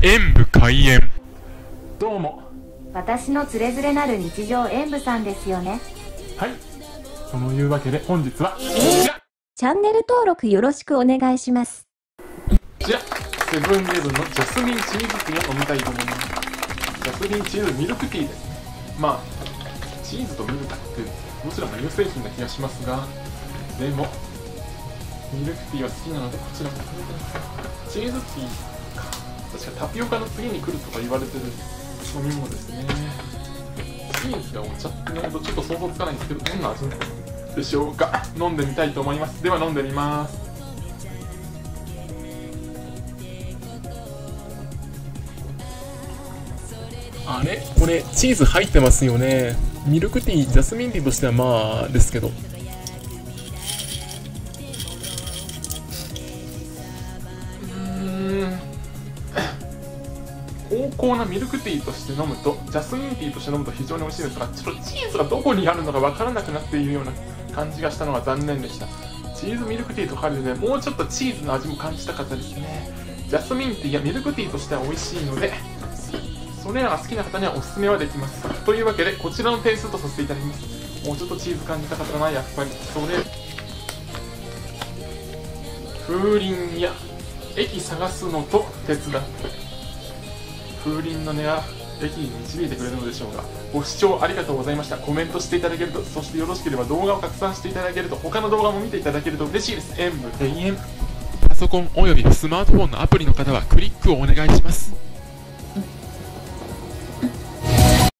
演武開演。どうも。私のつれづれなる日常演舞さんですよね。はい。そのいうわけで本日はチャンネル登録よろしくお願いします。こちらセブンイレブンのジャスミンチーズティーを飲みたいと思います。ジャスミンチーズミルクティーで。すまあチーズとミルクってどちらも乳製品な気がしますが。でもミルクティーは好きなのでこちら。も食べてますチーズティー。か確かタピオカの次に来るとか言われてる飲み物ですね。チーズがお茶ってなるとちょっと想像つかないんですけどどんな味なんでしょうか。飲んでみたいと思います。では飲んでみます。あれ？これチーズ入ってますよね。ミルクティージャスミンティーとしてはまあですけど。濃厚なミルクティーとして飲むとジャスミンティーとして飲むと非常に美味しいんですがちょっとチーズがどこにあるのか分からなくなっているような感じがしたのが残念でした。チーズミルクティーと書かれてねもうちょっとチーズの味も感じたかったですね。ジャスミンティーやミルクティーとしては美味しいのでそれらが好きな方にはおすすめはできます。というわけでこちらの点数とさせていただきます。もうちょっとチーズ感じたかったなやっぱり。それ風鈴や駅探すのと手伝って風鈴の音が駅に導いてくれるのでしょうか。ご視聴ありがとうございました。コメントしていただけるとそしてよろしければ動画を拡散していただけると他の動画も見ていただけると嬉しいです。演武転演。パソコンおよびスマートフォンのアプリの方はクリックをお願いします。